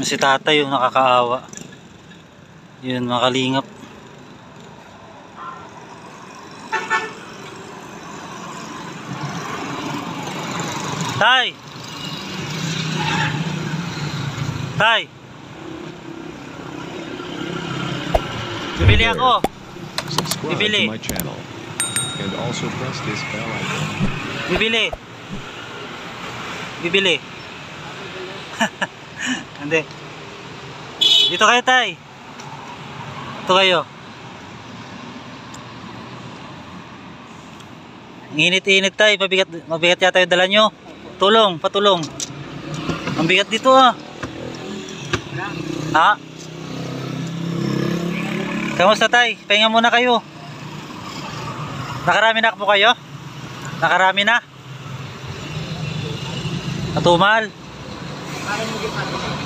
Si tatay yung nakakaawa. Yun, makalingap. Tay! Tay! Bibili ako. Bibili. And also press this bell icon. Bibili. Bibili. Hindi. Dito kayo, tay. Dito kayo. Init-init tay. Mabigat, mabigat yata yung dala nyo. Tulong, patulong. Ang bigat dito ah. Ha? Kamusta tay? Pahinga muna kayo. Nakarami na po kayo? Nakarami na? Natumal? Parang hindi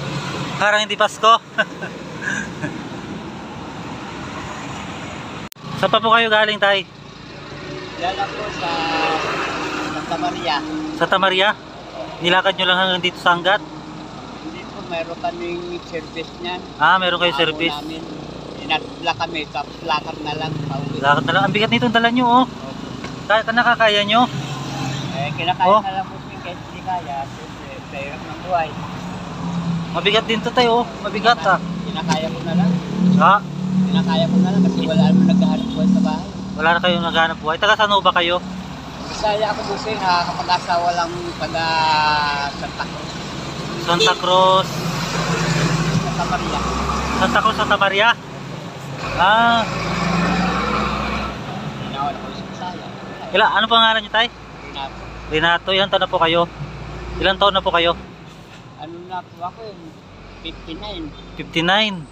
Pasko. Saan pa po kayo galing tay? Yan po sa Santa Maria. Sa Tamaria? Nilakad nyo lang hanggang dito sa Angat? Hindi po, mayroon kaming service niyan. Ah, meron kayo Amo service. Namin. Inatla kami, tapos lakad na lang. Pauwi. Lakad na lang. Ang bigat nito dala nyo oh. Kaya nakakaya nyo? Eh, kinakaya Oh. na lang po siya kahit hindi kaya. Siyempre, sa hirap ng buhay. Mabigat din to tayo oh. Mabigat ah. Kinakaya ko na lang. Ha? Kinakaya ko na lang kasi wala naman naghahanap buhay sa bahay. Wala na kayong naghanap buhay. Taga saan ba kayo? Bisaya ako po siya, nakakapag-asawa lang taga Santa Cruz. Santa Cruz. Santa Maria. Santa Cruz, Santa Maria? Ah, Tinawad ko sa Bisaya. ila, ano pangalan nyo tay? Renato. Renato, ilang taon na po kayo? Ilang taon na po kayo? Ano na po ako yun? 59. 59.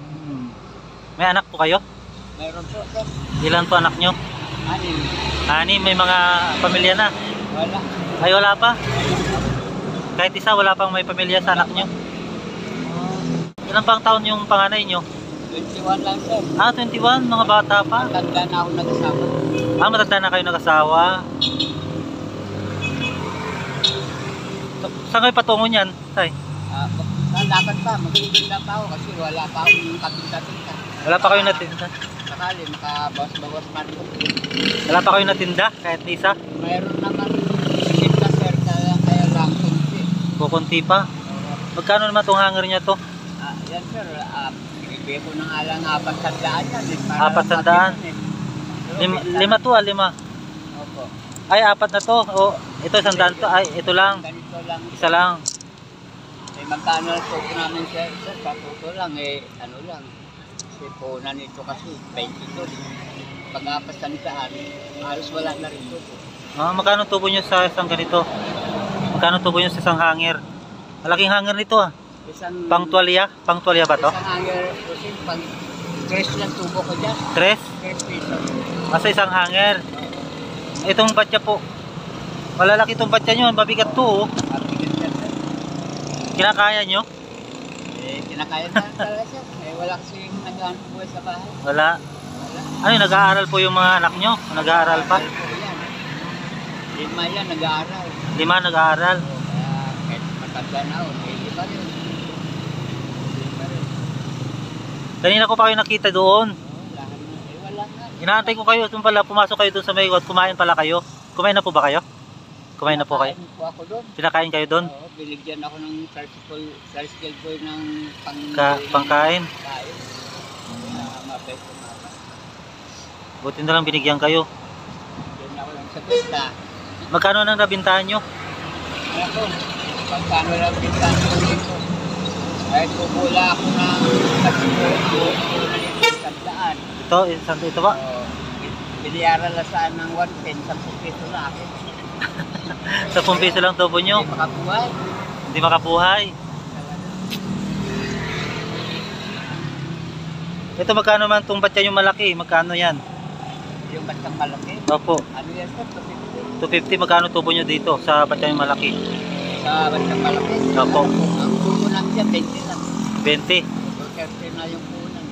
Hmm. May anak po kayo? Mayroon po sir. Ilan po anak nyo? Anin. Ani, may mga pamilya na. Wala. Ay, wala pa. Kahit isa, wala pang may pamilya sa anak nyo. Ilan pang taon yung panganay nyo? 21 lang sir. Ah, 21, mga bata pa. Tanda na ako nag-asama. Ah, matanda na kayo nag-asawa. Saan kayo patungo niyan, tay? Ah, lalakad pa. Magtitinda pa ako kasi wala pa akong katinda-tinda. Wala pa kayo natinda? Sakali, makabawas-bawas man po. Wala pa kayo natinda, kahit isa? Mayroon naman tinda sir, kaya, kaya lang kunti. Kukunti pa. Magkano naman itong hanger niya to? Ah, yan sir, ah, binibigay ko ng alang apat sandaan yan. Eh, Apat sandaan? eh. Lima, lima to ah, lima. Opo. Ay, apat na to. O, ito isang daan to. Ay, ito lang. Ganito lang. Isa lang. Eh, magkano lang po namin sir, sir, patuto lang eh, ano lang. Kasi punan nito kasi, 20 to. Pag-apas sandaan, halos wala na rin to. Ah, magkano tubo nyo sa isang ganito? Magkano tubo nyo sa isang hanger? Malaking hanger nito ah. Isang, Pang tuwalya? Pang tuwalya ba to? Isang hanger, kasi pag stress lang tubo ko dyan. Tres? Stress piso. Asa isang hanger. Itong batya po. Malalaki itong batya nyo. Mabigat to oh. Kinakaya nyo? Eh, kinakaya na talaga sir. Eh, wala kasing naghahanap buhay sa bahay. Wala. Wala. Ano, nag-aaral po yung mga anak nyo? Nag-aaral pa? Lima yan, nag-aaral. Lima nag-aaral. So, kaya kahit matanda na di ba rin? Kanina ko pa kayo nakita doon. Oo. Eh. Inaantay ko kayo. Doon pala, pumasok kayo doon sa may kumain pala kayo. Kumain na po ba kayo? Kumain na po kayo? Nakain po ako doon. Pinakain kayo doon? Oo, binigyan ako ng tricycle, tricycle boy ng pang Ka pangkain? Kain. Ko na. Buti na lang binigyan kayo. Doon ako lang sa pista. Magkano nang nabintahan nyo? Ako, pagkano lang pintan ko dito. Kahit bubula ako ng tricycle, buo na nito sa daan. Ito, isang ito ba? Oo. Biniyaran lang saan ng 110, 10 piso na akin. 10 piso lang tubo nyo. Hindi makabuhay. Hindi makabuhay. Ito magkano man itong batya yung malaki? Magkano yan? Yung bastang malaki. Opo. Ano yan sir? 250 250. magkano tubo nyo dito sa batya yung malaki? Sa bastang malaki. Opo. Ang puno lang siya, 20 lang. 20. So, 30 na yung punan.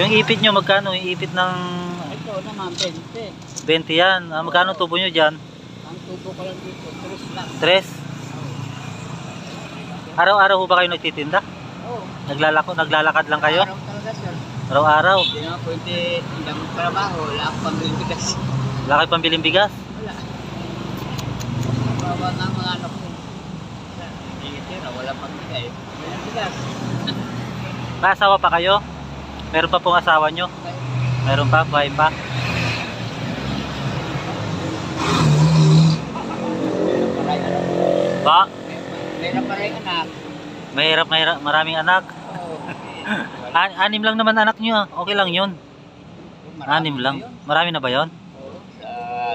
Yung ipit nyo magkano? Yung ipit ng Ito naman, 20. 20 yan. Ah, magkano tubo nyo dyan? ang tubo ko lang dito, tres lang. Tres. Araw-araw ho ba kayo nagtitinda? Oo. Naglalako, naglalakad lang kayo? Araw talaga sir. Araw-araw. Hindi naman pwede hindi mo trabaho, wala akong pamilya bigas. Wala kayo pambiling bigas? Wala. Kawawa nga ang mga anak ko. Hindi tira, wala eh. Wala bigas. May asawa pa kayo? Meron pa pong asawa nyo? Meron pa? Buhay pa? Ba? Meron pa rin anak. Mahirap, mahirap, maraming anak. An anim lang naman anak nyo. ah. Okay lang yun. Anim lang. yun. Marami na ba? Oo. Sa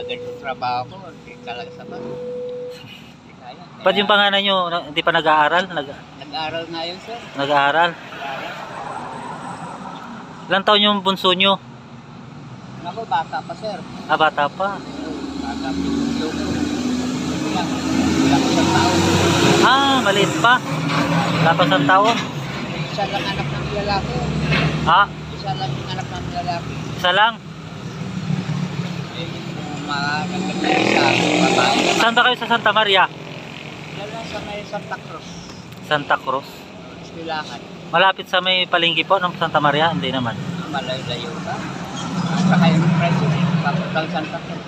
ganitong trabaho ko, hindi talaga. Hindi kaya. Ba't yung panganay nyo, hindi pa nag-aaral? Nag Nag-aaral nga yun sir. nag-aaral? Nag-aaral. Ilang taon yung bunso nyo? Ako, bata pa sir. Ah, bata pa. Bata pa. Ah, maliit pa. Wala pa isang taon. Isa lang anak ng lalaki. Ah, Isa lang yung anak ng lalaki. isa lang. Eh. Saan ba kayo sa Santa Maria? Lang sa may Santa Cruz. Santa Cruz. Istilahan. Malapit sa may palengke po ng Santa Maria? Hindi naman. Malayo-layo ka. Saka yung presyo, papuntang Santa Cruz.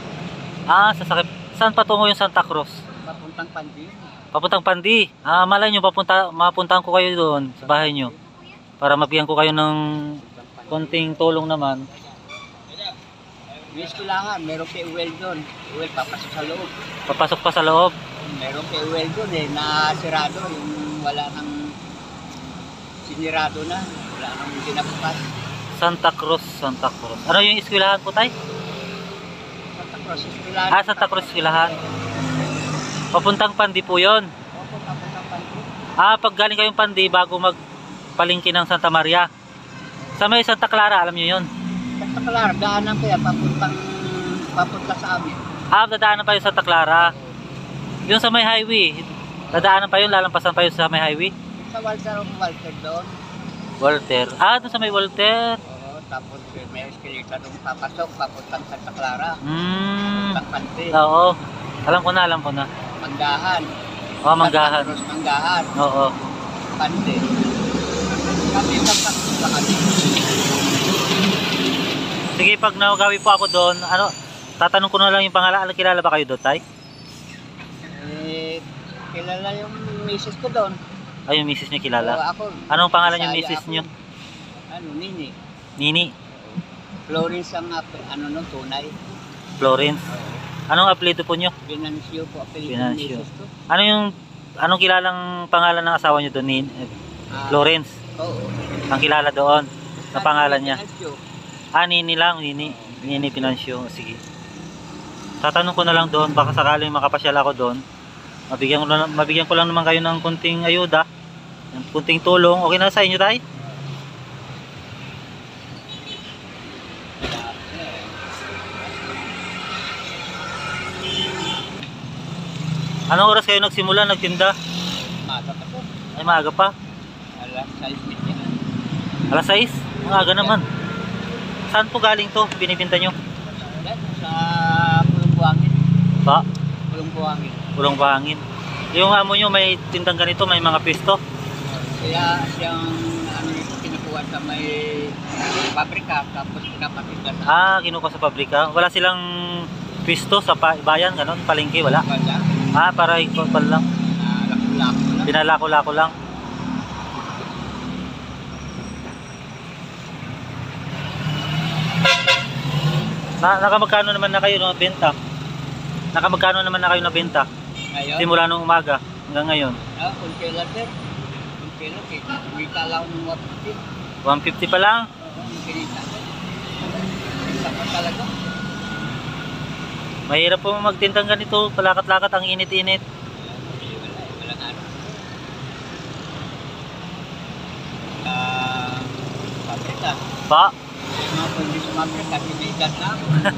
Ah, sasakit. Saan patungo yung Santa Cruz? Papuntang Pandin. Papuntang Pandi. Ah, malay nyo, papunta, mapuntahan ko kayo doon sa bahay nyo. Para mabigyan ko kayo ng konting tulong naman. Yung istilahan, meron kay Uwel doon. Uwel, papasok sa loob. Papasok pa sa loob. Meron kay Uwel doon eh, na sirado. Yung wala nang sinirado na. Wala nang pinabukas. Santa Cruz, Santa Cruz. Ano yung eskwelahan po tay? Santa Cruz, istilahan. Ah, Santa Cruz eskwelahan. Papuntang Pandi po yon. Opo, papuntang Pandin. Ah, pag galing kayong Pandi bago magpalingki ng Santa Maria. Sa may Santa Clara, alam niyo yon. Santa Clara, daanan ko yan, papuntang, papunta sa amin. Ah, dadaanan pa yung Santa Clara. Yung sa may highway. Dadaanan pa yun, lalampasan pa yun sa may highway. Sa Walter, Walter doon. Walter. Ah, doon sa may Walter. Oo, tapos may eskelita doon papasok, papuntang Santa Clara. Hmm. Papuntang Pandin. Oo. Alam ko na, alam ko na. Manggahan. Oh, manggahan. Cruz, Manggahan. Oo. Pandin. Kami magpasok lang kami. Sige, pag nagawi po ako doon, ano, tatanong ko na lang yung pangalan. Ano, kilala ba kayo doon, Tay? Eh, kilala yung misis ko doon. Ay, yung misis niyo Oo, kilala. ako. Anong pangalan yung misis niyo? Ano, Nini. Nini. Florence ang ano no, tunay. Florence. Anong apelido po niyo? Binancio po ang ng Binancio. misis ko. Ano yung, anong kilalang pangalan ng asawa niyo doon? Nin, eh, Ah, Florence. Oo. Ang kilala doon. Sa pangalan niya. Binancio. Ah, Nini lang, Nini. Nini Pinancio. Sige. Tatanong ko na lang doon, baka sakaling makapasyal ako doon. Mabigyan ko, na, mabigyan ko lang naman kayo ng kunting ayuda. Ng kunting tulong. Okay na sa inyo, tay? Anong oras kayo nagsimula, nagtinda? Mata pa to. Ay, maaga pa. Alas 6 media. Alas 6? Ang aga naman. Saan po galing to? Binibinta nyo? Yan, Sa Pulong Buhangin. Ba? Pulong Buhangin. Pulong bahangin. Yung amo nyo may tindang ganito, may mga pisto. Kaya siyang ano kinukuha sa may pabrika tapos pinapatinda sa Ah, kinuha sa pabrika. Wala silang pisto sa bayan, ganun, palengke, wala. wala. Ah, para ikaw pa lang. Na lako-lako lang. Pinalako-lako lang. Na, nakamagkano naman na kayo no, benta? Nakamagkano naman na kayo na benta? Ngayon, Simula nung umaga hanggang ngayon. ah, kung kailan sir, kaya kumita lang ng 150. 150 pa lang. Kinita. Isa pa talaga. Mahirap po magtindang ganito, palakat-lakat ang init-init. Ano. Ah. Pa,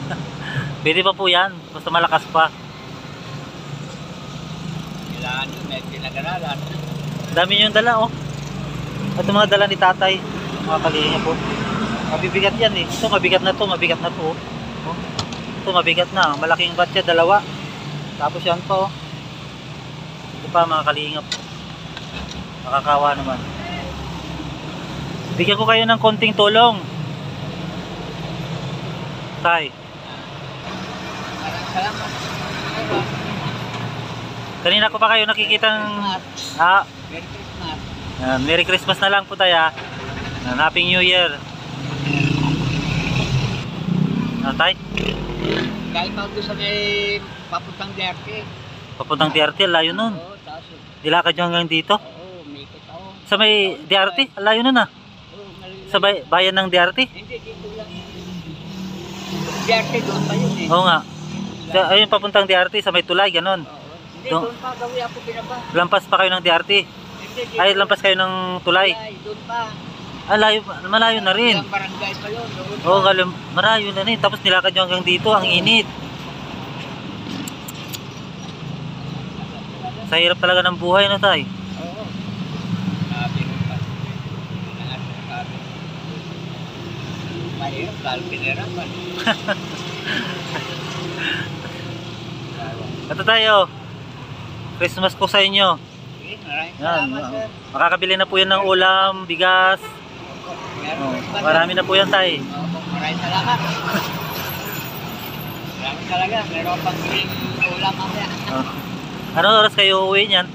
pwede pa po yan, basta malakas pa. Kailangan yun, may pinag-aralan. Dami yung dala, oh. Ito mga dala ni tatay, mga kalinga po. Mabibigat yan eh. Ito mabigat na to, mabigat na to. Oh. Oh. Ito mabigat na, malaking batya, dalawa. Tapos yan po. Ito pa mga kalingap. Nakakawa naman. Bigyan ko kayo ng konting tulong. Tay, salamat. kanina ko pa kayo nakikitang Christmas. ah, Merry Christmas. Merry Christmas na lang po tayo. Ah, Happy New Year. Ah, tay, Galing pa ako sa may papuntang Derte. papuntang DRT, layo nun. Oo, tapos, Dilakad nyo hanggang dito. oo, umikot ako. Sa may DRT, layo nun ah. Sa bay- bayan ng DRT. Hindi, dito lang. Derte doon pa yun eh. Oo nga. Sa, ayun papuntang DRT sa may tulay, ganon. Oo. Hindi, Doon- pa gawin ako pinaba. Lampas pa kayo ng DRT. Hindi. Ay, lampas kayo ng tulay. Doon pa. Ah, layo, malayo na rin. Ilang barangay pa yun. Oo, oh, marayo na rin. Tapos nilakad nyo hanggang dito, ang init. Sa hirap talaga ng buhay na tay. Oo. Mahirap, lalo pinirapan. Ito tayo. Christmas po sa inyo. Yan. Makakabili na po yan ng ulam, bigas. Oh, marami na po yan tay. Maraming salamat. Maraming talaga. Meron pang ulam mamaya. Anong oras kayo uuwi niyan?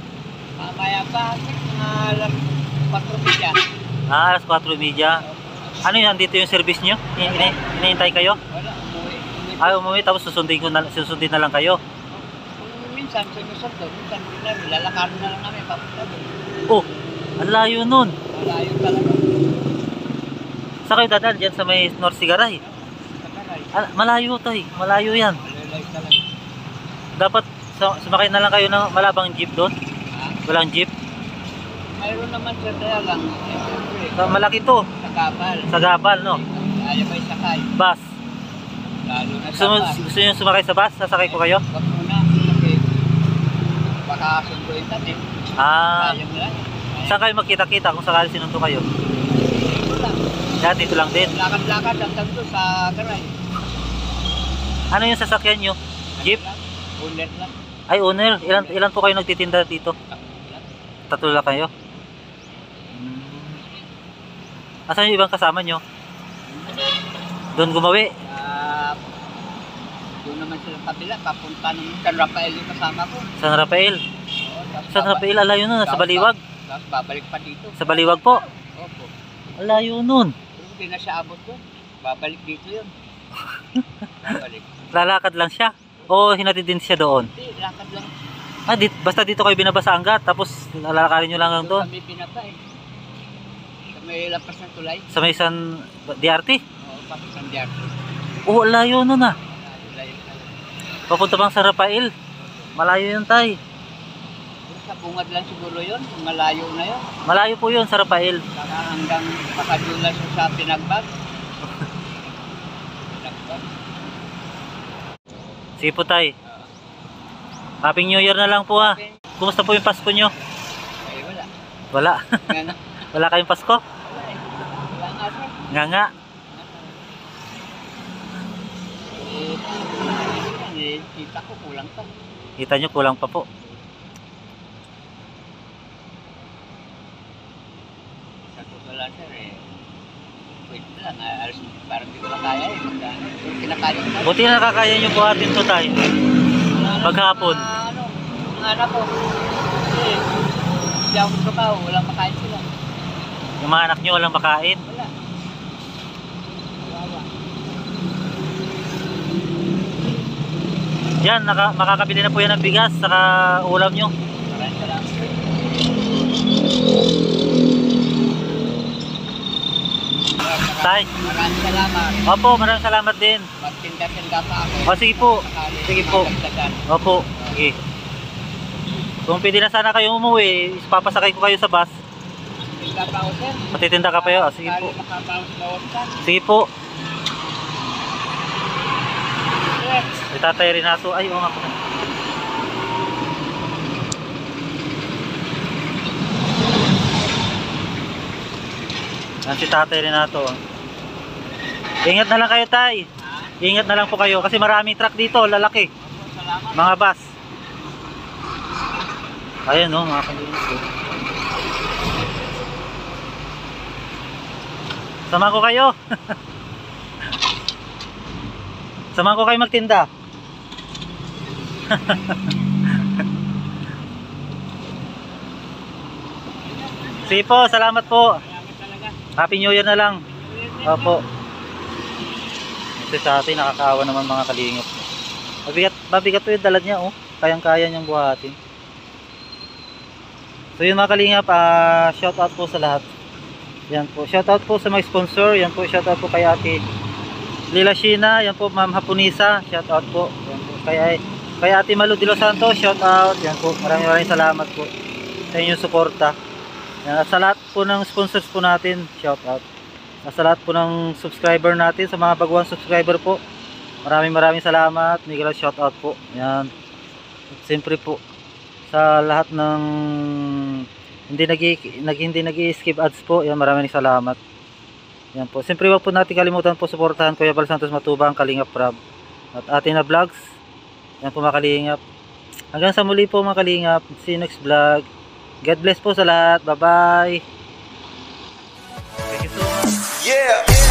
Mamaya pa, mga alam, 4 media. Ah, alas 4.30. Ano yun, dito yung service nyo? Ini- ini- Inihintay kayo? Wala, umuwi. umuwi. Ay, umuwi tapos susundin, ko na, susundin na lang kayo. Minsan, sinusunod, minsan, minsan, lalakarin na lang namin, papunta doon. Oh, ang layo nun. Malayo talaga. Sa kayo dadal dyan sa may North Sigaray. Sa karay. Ah, malayo tay, malayo yan. Malayo talaga. Dapat sa, sumakay na lang kayo ng malabang jeep doon. Ha? Walang jeep. Mayroon naman sir, kaya lang, eh, Sa, malaki to, sa kapal. sa Gabal, no? Ayaw may sakay. Bus. Lalo na Gusto, sa mo, bus. gusto nyo sumakay sa bus? Sasakay ko kayo? Kasi baka sunduin natin. Ah, Sayang lang. saan kayo magkita-kita kung sakali sinundo kayo? Dito lang. Yan, dito lang din. Lakad-lakad hanggang doon sa garay. Ano yung sasakyan nyo? Jeep? Bullet lang. Ay, owner. Ilan, ilan po kayo nagtitinda dito? Tatlo lang kayo? Hmm. Asan yung ibang kasama nyo? Doon gumawi. Ah, doon naman sila sa kabila, papunta ng San Rafael yung kasama ko. San Rafael. Oo, tapos San Rafael, alayo nun. Sa Baliwag. Tapos babalik pa dito. Sa Baliwag po. Opo. Alayo nun. Hindi na siya abot doon. Babalik dito yun. Babalik. Lalakad lang siya. O hinatid din siya doon. Hindi, lakad lang. Ah, dit, basta dito kayo binaba sa anggat. Tapos lalakarin nyo lang hanggang doon. kami pinapa eh. Sa may lapas ng tulay. Sa may San DRT. Oo, papos ng Diarto. Oo, alayo nun ah. Papunta pang San Rafael. Malayo yun tay. Sa bungad lang siguro yun. Malayo na yun. Malayo po yun sa Rafael. Saka hanggang makadula siya sa pinagbag. pinagbag. Sige po tay. Happy New Year na lang po ah. Kumusta po yung Pasko nyo? Ay, wala. Wala. Na. Wala kayong Pasko? Wala eh. Wala nga sir. Nga nga. Eh, eh, kita ko kulang pa. Kita nyo kulang pa po. Sa totoo lang sir eh. Wait lang, ah, alas, parang di ko na kaya eh. Kinakaya ko. Buti na nakakaya nyo buhatin to tay. Maghapon. Ano, mga anak ko. Kasi, hindi ako trabaho, walang makain sila. Yung mga anak nyo walang makain. Wala. Yan, naka, makakabili na po yan ng bigas saka ulam nyo. Tay. Maraming salamat. Opo, maraming salamat din. Magtinda-tinda pa ako. O sige po. Sige po. Opo. Sige. Kung pwede na sana kayo umuwi, papasakay ko kayo sa bus. Tinda pa ako, sir. Patitinda ka pa yun. O, sige po. Sige po. Sir, Si Tatay Renato. Ay, oo nga po. Yan si Tatay Renato. Ingat na lang kayo, Tay. Ingat na lang po kayo kasi maraming truck dito, lalaki. Mga bus. Ayan no, mga kalingap. oh. Sama ko kayo. Sama ko kayo magtinda. Sige po, salamat po. Happy New Year na lang. Opo. Kasi sa atin, nakakaawa naman mga kalingap. Mabigat, mabigat po yung dalad niya, oh. Kayang-kaya niyang buhatin. So yun mga kalingap, ah, shout out po sa lahat. Yan po. Shout out po sa mga sponsor. Yan po, shout out po kay ate Lila Sheena. Yan po, Ma'am Hapunisa. Shout out po. Yan po. Kay, kay ate Malu de Los Santos. Shout out. Yan po. Maraming maraming salamat po sa inyong suporta. Yan, sa lahat po ng sponsors po natin, shout out. Sa lahat po ng subscriber natin, sa mga baguang subscriber po, maraming maraming salamat. Miguel shout out po. Yan. At siyempre po, sa lahat ng hindi nag nag hindi nag-skip ads po, yan maraming salamat. Yan po. Siyempre wag po natin kalimutan po suportahan Kuya Bal Santos Matubang, Kalingap Prab. At atin na vlogs. Yan po mga kalingap. Hanggang sa muli po mga kalingap. See you next vlog. God bless po sa lahat. Bye-bye. Thank you so much. Yeah.